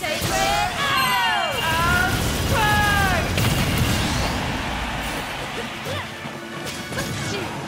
Sacred Arrow of Burn!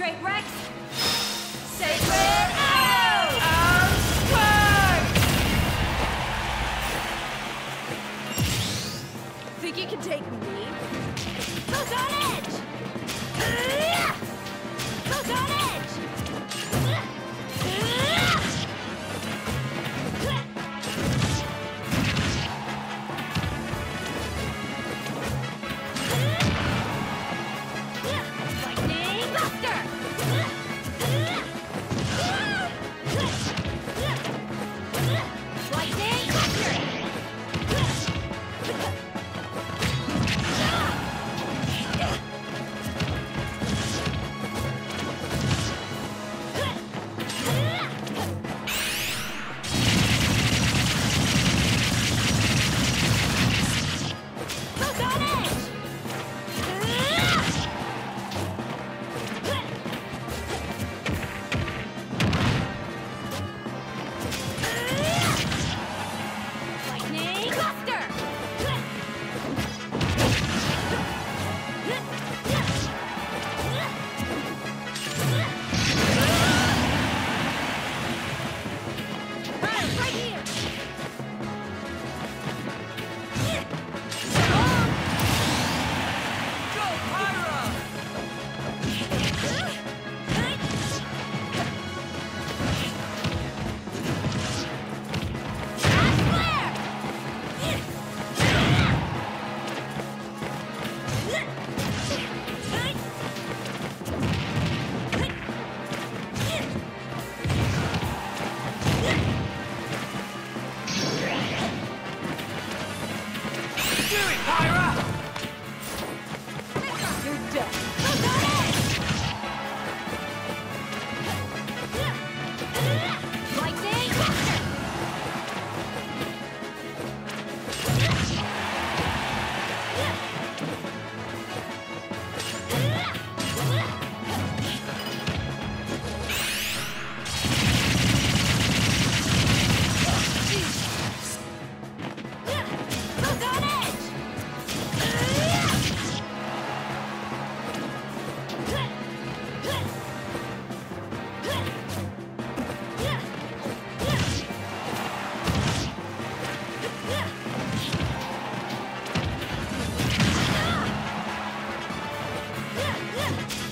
Rex. Sacred Arrow! Think you can take me? Woo!